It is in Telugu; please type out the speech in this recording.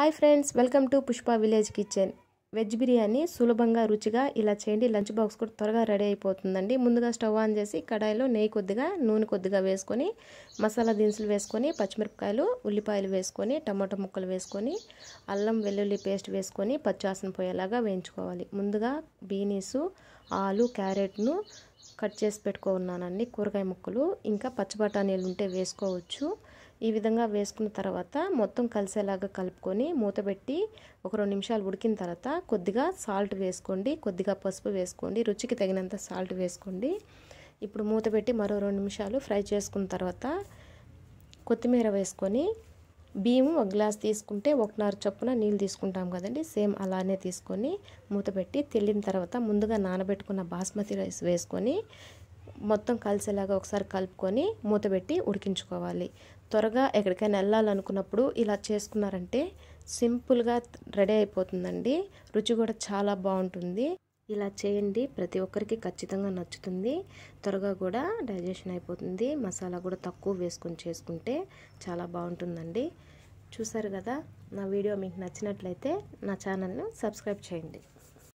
Hi friends welcome to Pushpa village kitchen. Veg biryani సులభంగా రుచిగా ఇలా చేయండి. లంచ్ బాక్స్ కూడా త్వరగా రెడీ అయిపోతుందండి. ముందుగా స్టవ్ ఆన్ చేసి కడాయిలో నెయ్యి కొద్దిగా నూనె కొద్దిగా వేసుకొని మసాలా దినుసులు వేసుకొని పచ్చిమిరపకాయలు ఉల్లిపాయలు వేసుకొని టమాటో ముక్కలు వేసుకొని అల్లం వెల్లుల్లి పేస్ట్ వేసుకొని పచ్చాసన పోయేలాగా వేయించుకోవాలి. ముందుగా బీనీసు ఆలు క్యారెట్ను కట్ చేసి పెట్టుకున్నానండి కూరగాయ ముక్కలు ఇంకా పచ్చి బఠానీలు ఉంటే వేసుకోవచ్చు. ఈ విధంగా వేసుకున్న తర్వాత మొత్తం కలిసేలాగా కలుపుకొని మూత పెట్టి ఒక రెండు నిమిషాలు ఉడికిన తర్వాత కొద్దిగా సాల్ట్ వేసుకోండి. కొద్దిగా పసుపు వేసుకోండి. రుచికి తగినంత సాల్ట్ వేసుకోండి. ఇప్పుడు మూత పెట్టి మరో రెండు నిమిషాలు ఫ్రై చేసుకున్న తర్వాత కొత్తిమీర వేసుకొని బియ్యము ఒక గ్లాస్ తీసుకుంటే ఒకన్నర చొప్పున నీళ్ళు తీసుకుంటాం కదండి. సేమ్ అలానే తీసుకొని మూత పెట్టి తెల్లిన తర్వాత ముందుగా నానబెట్టుకున్న బాస్మతి రైస్ వేసుకొని మొత్తం కలిసేలాగా ఒకసారి కలుపుకొని మూత పెట్టి ఉడికించుకోవాలి. త్వరగా ఎక్కడికైనా వెళ్ళాలనుకున్నప్పుడు ఇలా చేసుకున్నారంటే సింపుల్గా రెడీ అయిపోతుందండి. రుచి కూడా చాలా బాగుంటుంది. ఇలా చేయండి. ప్రతి ఒక్కరికి ఖచ్చితంగా నచ్చుతుంది. త్వరగా కూడా డైజెషన్ అయిపోతుంది. మసాలా కూడా తక్కువ వేసుకొని చేసుకుంటే చాలా బాగుంటుందండి. చూసారు కదా? నా వీడియో మీకు నచ్చినట్లయితే నా ఛానల్ను సబ్స్క్రైబ్ చేయండి.